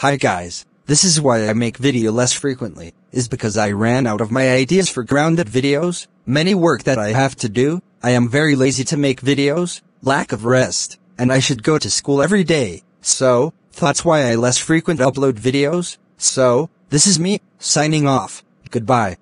Hi guys, this is why I make video less frequently, is because I ran out of my ideas for grounded videos, many work that I have to do, I am very lazy to make videos, lack of rest, and I should go to school every day, so, that's why I less frequent upload videos, so, this is me, signing off, goodbye.